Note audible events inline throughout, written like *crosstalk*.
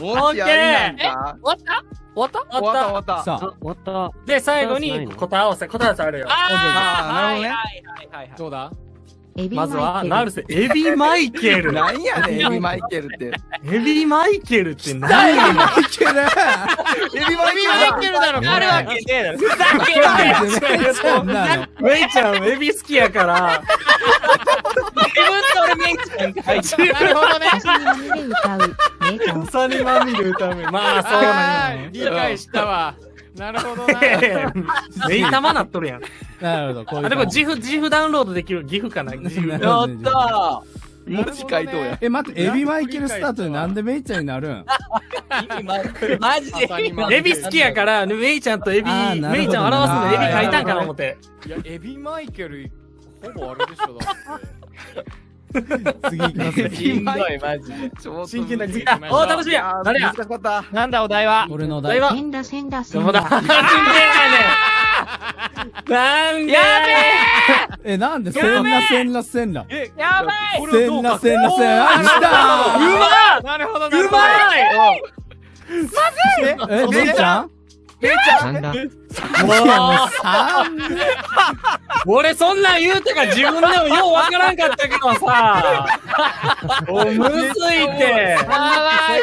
もしやりなんか？終わった？終わった？終わった終わった。さあ、終わった。で、最後に答え合わせ、答え合わせあるよ。あーなるほどねはいはいはいはい。どうだ？エビまずは、マイケルナルセ、エビマイケル。なんやねん、エビマイケルって。エビマイケルって何やねんいけるエビマイケルだろ、あるわけねえだろ。ふざけんなよ。そんなの。メイちゃん、エビ好きやから、自分と俺メイちゃん。なるほどね。マミで歌う姉ちゃんサニマミル歌うめ。まあ、そうなんや。理解したわ。なるほどな。メイ玉なっとるやん。なるほど、こういうあ、でも。ジフ、ジフダウンロードできる、ギフかな、やった文字書いとうや。え、待って、エビマイケルスタートでなんでメイちゃんになるん？マジでエビ好きやから、メイちゃんとエビ、メイちゃんを表すのでエビ書いたんかな思って。いや、エビマイケル、ほぼあれでしょ、だって。次行きますよ。しんどい、マジで。真剣な、難し次、あ、お楽しみや。誰や？かった。なんだお題は？俺のお題。誰は？せんだせんだせどうだんだ？真剣やねん。なんで？やえ、なんで、せんらせんらせんら。やばいせんらせんらせんら。あ、来うまなるほど、うまい！たえ、メイちゃん？なんだ。もう、三俺そんなん言うてから自分でもようわからんかったけどさ。おむずいって。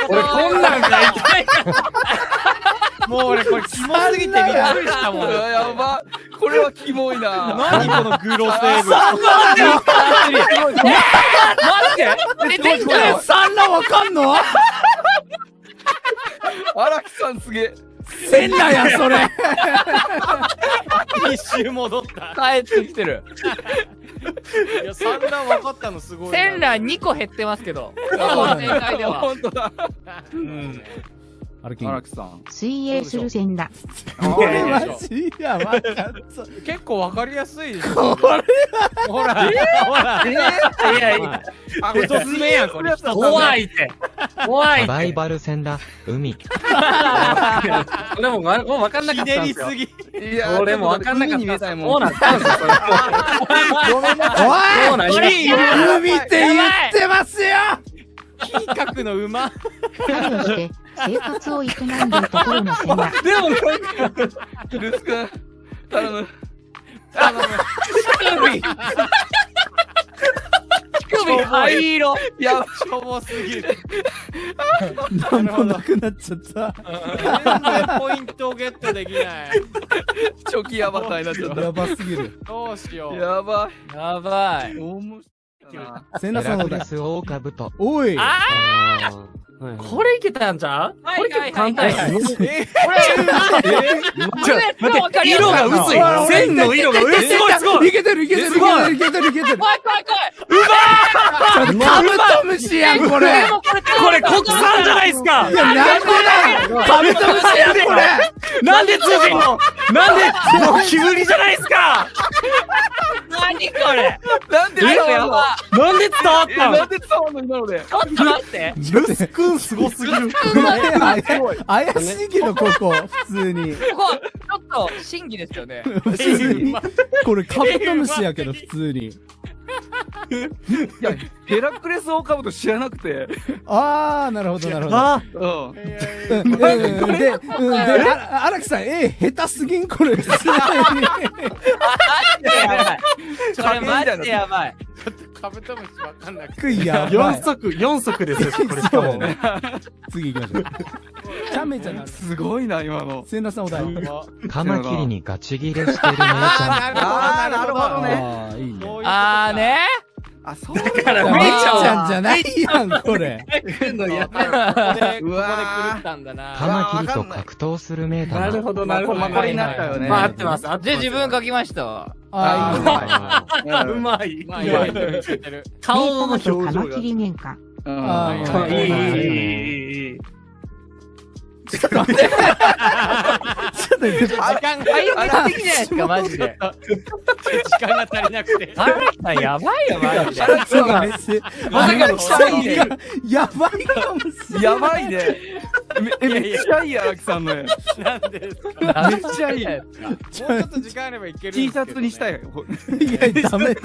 俺こんなんか痛い。もう俺これキモすぎてびっくりしたもん。ややば。これはキモいな。何このグロセーブ。待って出てきたよ三らわかんの？荒木さんすげえ。せんらや、それ。一周戻った。帰ってきてる。いや、三らわかったのすご千羅2個減ってますけど。では。本当だ。荒木荒木さん。水泳するせんだこれマジやばかった。結構わかりやすいでしょ。ほら、ほら、いやいや、やん、これ。怖いって。怖いバイバル戦だ。海。*laughs* 俺もわもうわかんなかったんですよ。いや俺もわかんなかった。うんなんったんですよ、それ。ごめんなさい。そうなんや。海って言ってますよ金閣の馬。狩りをして生活を営んでいるところのせんだでもなんか、ルス君、頼む。首 *laughs* 灰色。やば。しょぼすぎる。なんもなくなっちゃった。全然ポイントをゲットできない。チョキヤバタになっちゃっやばすぎる。どうしよた。う。やばやばい。せんらヘラさんのお題。クレスオオカブト。おいあこれいけたんちゃう？これ結構簡単や。はい？はいはいちょ、待って、色が薄い。線の色が薄い。すごいすごい。いけてるいけてるいけてるいけてるいけてる。怖い怖い怖い。カブトムシやん、これ。これ国産じゃないですかいや、なんでだカブトムシやん、これ。なんで通じんの？なんでゴキブリじゃないですか何これ？なんで伝わるのやば。なんで伝わっえ、たの？なんで伝わるの今ので？ちょっと待って。ルス君すごすぎる。怪しいけど、ここ、普通に。ここ、ちょっと審議ですよね。普通に。これカブトムシやけど、普通に。いや、ヘラクレスオオカブト知らなくて。あー、なるほど、なるほど。あうん。うんで、うんで、あ荒木さん、え、下手すぎんこれ。やばい。それマジでやばい。カブトムシわかんなくて。やば4い。足、4足ですよ、これしかも。次行きましょう。チャンメイちゃん。すごいな、今の。千田さんお題。カマキリにガチギレしてる姉ちゃん。あー、なるほどね。あ。あーね。あ、そうだから、メイちゃんゃんじゃないやん、これ。のやったんだな。カマキリと格闘するメーター。なるほど、なるほど。まあこれになったよねまあ、合ってます。合ってじゃあます自分書きましたわ。あ。あうまい。まあ、今言ってる言ってる。顔の表情カマキが。リあーいい、いい、いい、いい。ちょっと待って時間早くできないですか、マジで。時間が足りなくて。あらさんやばいよ、マジで。そうだね。まさかのさんがやばいかもしれない。やばいね。めえ、めっちゃいい、荒木さんの絵。なんでめっちゃいい。もうちょっと時間あればいける T シャツにしたい。いや、ダメだ。